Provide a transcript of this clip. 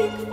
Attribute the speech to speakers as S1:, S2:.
S1: big